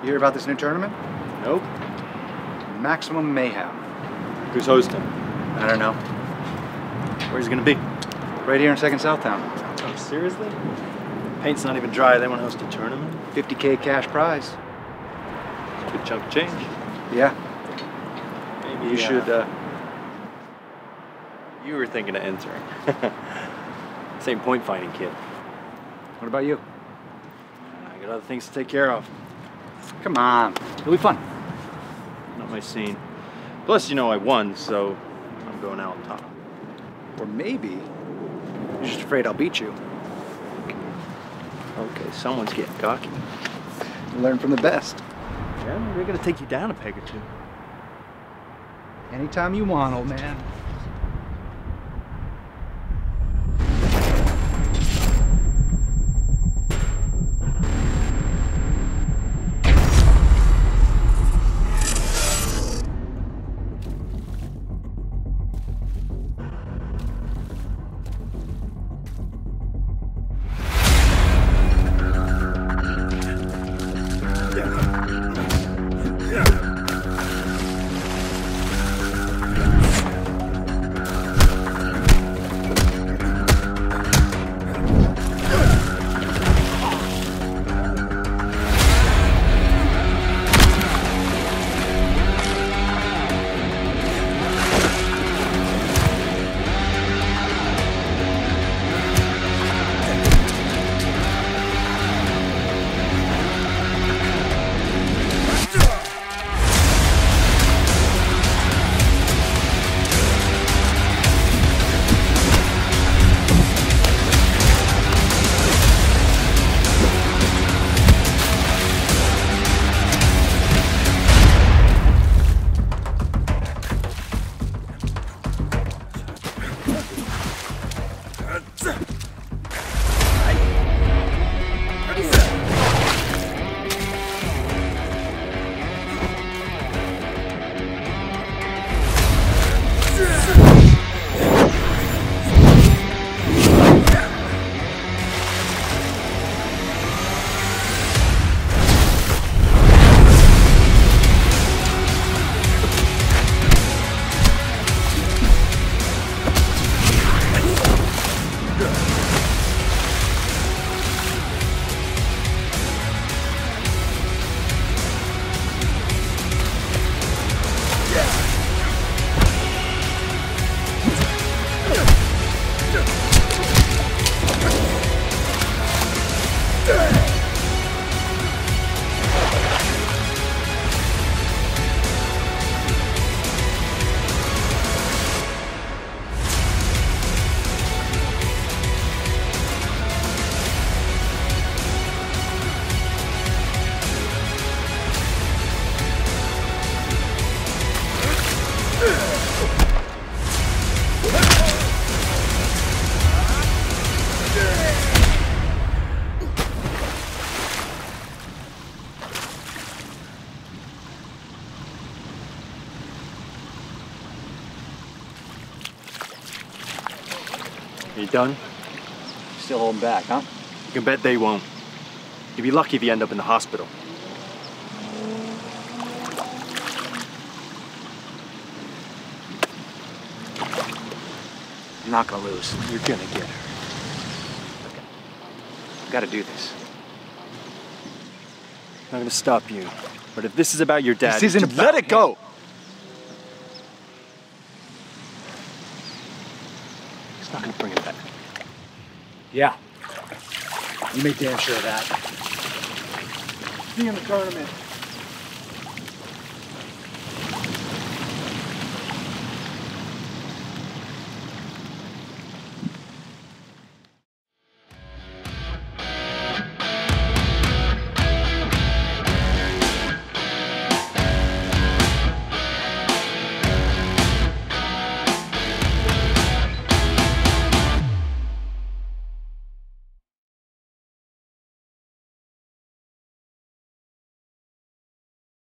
You hear about this new tournament? Nope. Maximum Mayhem. Who's hosting? I don't know. Where's it gonna be? Right here in Second Southtown. Oh, seriously? Paint's not even dry. They want to host a tournament? 50k cash prize. It's a good chunk of change. Yeah. Maybe you should, uh... You were thinking of entering. Same point fighting kid. What about you? I got other things to take care of. Come on. It'll be fun. Not my scene. Plus, you know I won, so I'm going out on top. Or maybe you're just afraid I'll beat you. Okay, someone's getting cocky. Learn from the best. Yeah, we're gonna take you down a peg or two. Anytime you want, old man. Are you done? Still holding back, huh? You can bet they won't. You'd be lucky if you end up in the hospital. I'm not gonna lose. You're gonna get her. I gotta do this. I'm not gonna stop you. But if this is about your dad, This isn't about let it him. go. He's not gonna bring back. Yeah. You make damn sure of that. See you in the tournament.